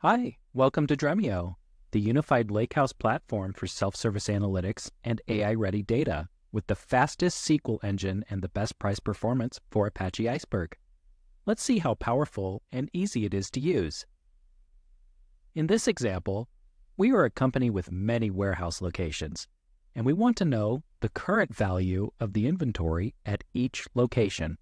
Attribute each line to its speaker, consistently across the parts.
Speaker 1: Hi, welcome to Dremio, the unified lakehouse platform for self-service analytics and AI-ready data with the fastest SQL engine and the best price performance for Apache Iceberg. Let's see how powerful and easy it is to use. In this example, we are a company with many warehouse locations, and we want to know the current value of the inventory at each location.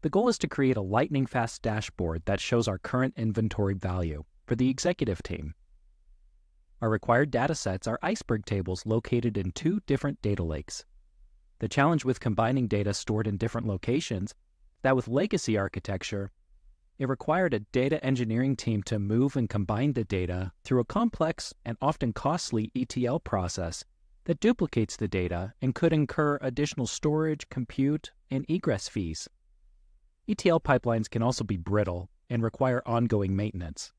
Speaker 1: The goal is to create a lightning fast dashboard that shows our current inventory value for the executive team. Our required datasets are iceberg tables located in two different data lakes. The challenge with combining data stored in different locations that with legacy architecture, it required a data engineering team to move and combine the data through a complex and often costly ETL process that duplicates the data and could incur additional storage, compute, and egress fees. ETL pipelines can also be brittle and require ongoing maintenance.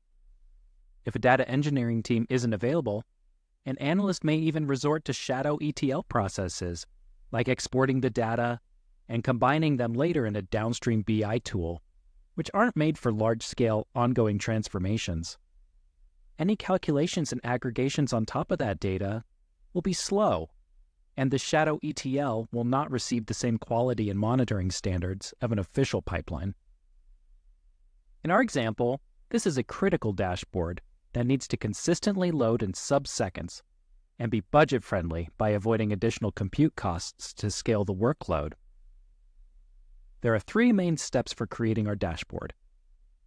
Speaker 1: If a data engineering team isn't available, an analyst may even resort to shadow ETL processes, like exporting the data and combining them later in a downstream BI tool, which aren't made for large scale ongoing transformations. Any calculations and aggregations on top of that data will be slow and the shadow ETL will not receive the same quality and monitoring standards of an official pipeline. In our example, this is a critical dashboard that needs to consistently load in sub-seconds and be budget friendly by avoiding additional compute costs to scale the workload. There are three main steps for creating our dashboard.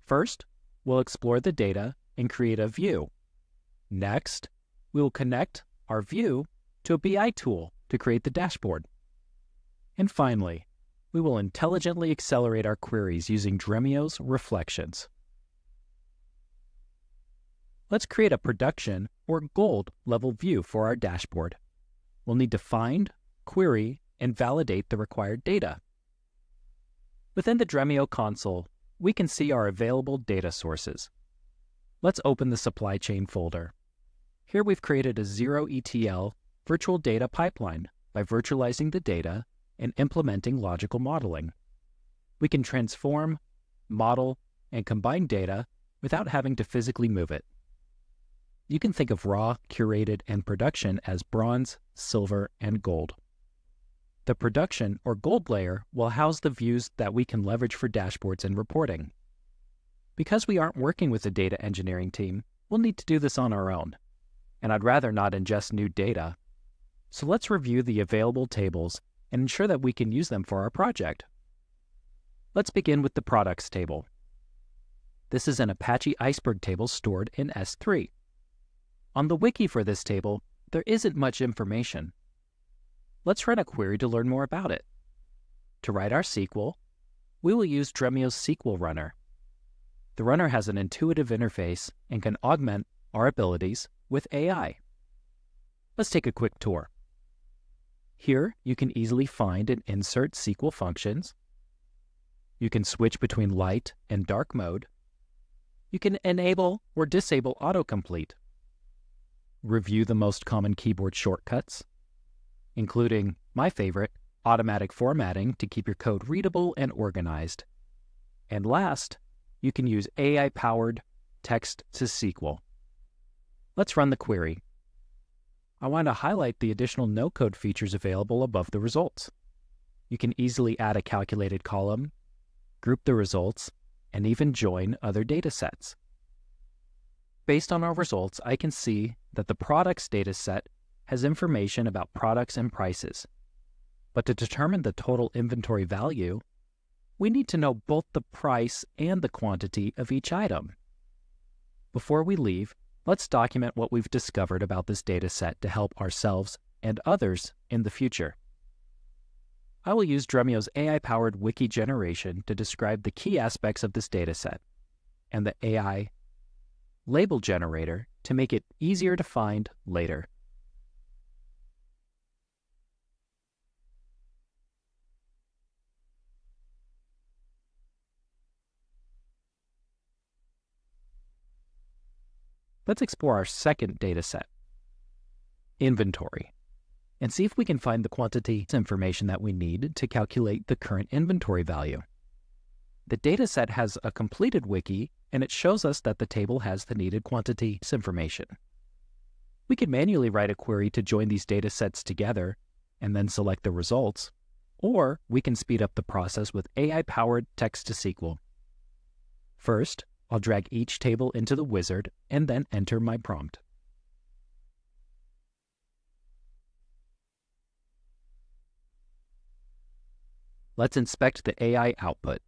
Speaker 1: First, we'll explore the data and create a view. Next, we will connect our view to a BI tool to create the dashboard. And finally, we will intelligently accelerate our queries using Dremio's reflections. Let's create a production or gold level view for our dashboard. We'll need to find, query, and validate the required data. Within the Dremio console, we can see our available data sources. Let's open the supply chain folder. Here we've created a zero ETL virtual data pipeline by virtualizing the data and implementing logical modeling. We can transform, model, and combine data without having to physically move it. You can think of raw, curated, and production as bronze, silver, and gold. The production or gold layer will house the views that we can leverage for dashboards and reporting. Because we aren't working with a data engineering team, we'll need to do this on our own. And I'd rather not ingest new data so let's review the available tables and ensure that we can use them for our project. Let's begin with the products table. This is an Apache Iceberg table stored in S3. On the wiki for this table, there isn't much information. Let's run a query to learn more about it. To write our SQL, we will use Dremio's SQL Runner. The runner has an intuitive interface and can augment our abilities with AI. Let's take a quick tour. Here, you can easily find and insert SQL functions. You can switch between light and dark mode. You can enable or disable autocomplete. Review the most common keyboard shortcuts, including my favorite, automatic formatting to keep your code readable and organized. And last, you can use AI-powered text to SQL. Let's run the query. I want to highlight the additional no-code features available above the results. You can easily add a calculated column, group the results, and even join other datasets. Based on our results, I can see that the products dataset has information about products and prices. But to determine the total inventory value, we need to know both the price and the quantity of each item. Before we leave, Let's document what we've discovered about this data set to help ourselves and others in the future. I will use Dremio's AI-powered wiki generation to describe the key aspects of this dataset, and the AI label generator to make it easier to find later. Let's explore our second data set, inventory, and see if we can find the quantity information that we need to calculate the current inventory value. The dataset has a completed wiki and it shows us that the table has the needed quantities information. We can manually write a query to join these data sets together and then select the results, or we can speed up the process with AI-powered text-to-SQL. First, I'll drag each table into the wizard and then enter my prompt. Let's inspect the AI output.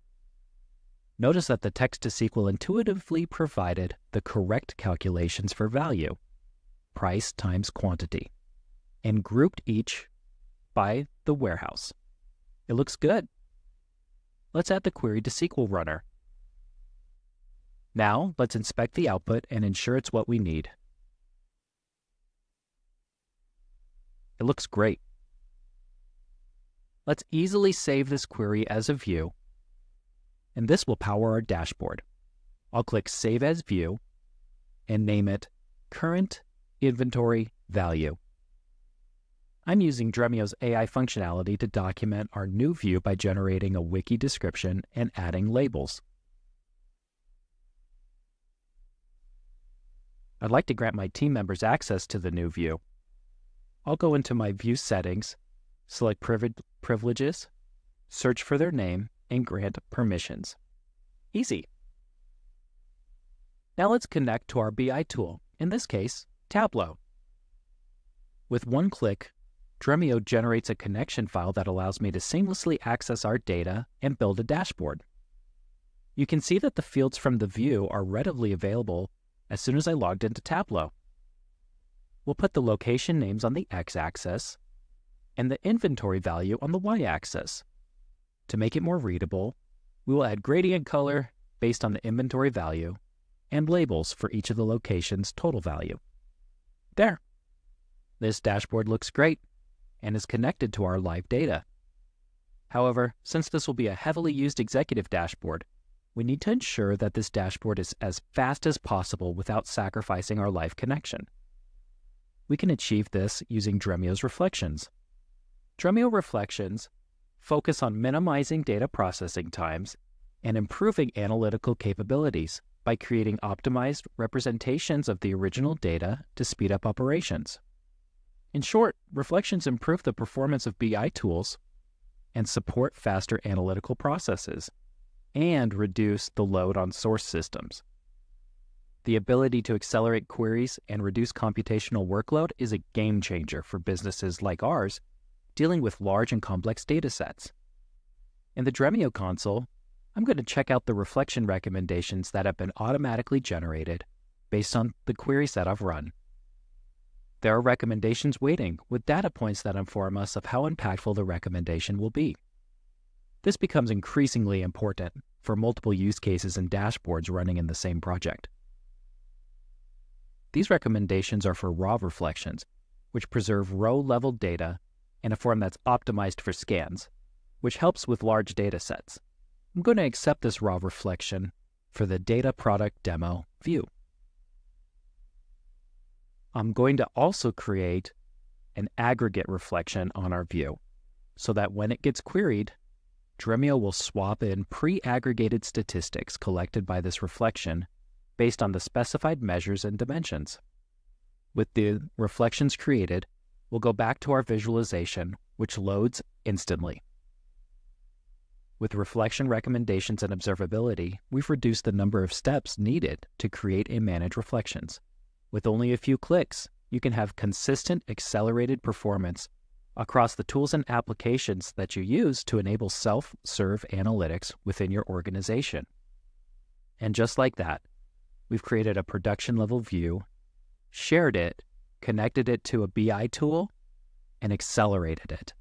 Speaker 1: Notice that the text-to-SQL intuitively provided the correct calculations for value, price times quantity, and grouped each by the warehouse. It looks good. Let's add the query to SQL Runner. Now, let's inspect the output and ensure it's what we need. It looks great. Let's easily save this query as a view, and this will power our dashboard. I'll click Save as View and name it Current Inventory Value. I'm using Dremio's AI functionality to document our new view by generating a wiki description and adding labels. I'd like to grant my team members access to the new view. I'll go into my view settings, select privileges, search for their name, and grant permissions. Easy. Now let's connect to our BI tool, in this case, Tableau. With one click, Dremio generates a connection file that allows me to seamlessly access our data and build a dashboard. You can see that the fields from the view are readily available as soon as I logged into Tableau. We'll put the location names on the x-axis and the inventory value on the y-axis. To make it more readable, we will add gradient color based on the inventory value and labels for each of the locations' total value. There. This dashboard looks great and is connected to our live data. However, since this will be a heavily used executive dashboard, we need to ensure that this dashboard is as fast as possible without sacrificing our live connection. We can achieve this using Dremio's reflections. Dremio reflections focus on minimizing data processing times and improving analytical capabilities by creating optimized representations of the original data to speed up operations. In short, reflections improve the performance of BI tools and support faster analytical processes and reduce the load on source systems. The ability to accelerate queries and reduce computational workload is a game changer for businesses like ours dealing with large and complex data sets. In the Dremio console, I'm going to check out the reflection recommendations that have been automatically generated based on the queries that I've run. There are recommendations waiting with data points that inform us of how impactful the recommendation will be. This becomes increasingly important for multiple use cases and dashboards running in the same project. These recommendations are for raw reflections, which preserve row-level data in a form that's optimized for scans, which helps with large data sets. I'm going to accept this raw reflection for the data product demo view. I'm going to also create an aggregate reflection on our view so that when it gets queried, Dremio will swap in pre-aggregated statistics collected by this reflection based on the specified measures and dimensions. With the reflections created, we'll go back to our visualization, which loads instantly. With reflection recommendations and observability, we've reduced the number of steps needed to create and manage reflections. With only a few clicks, you can have consistent accelerated performance across the tools and applications that you use to enable self-serve analytics within your organization. And just like that, we've created a production level view, shared it, connected it to a BI tool, and accelerated it.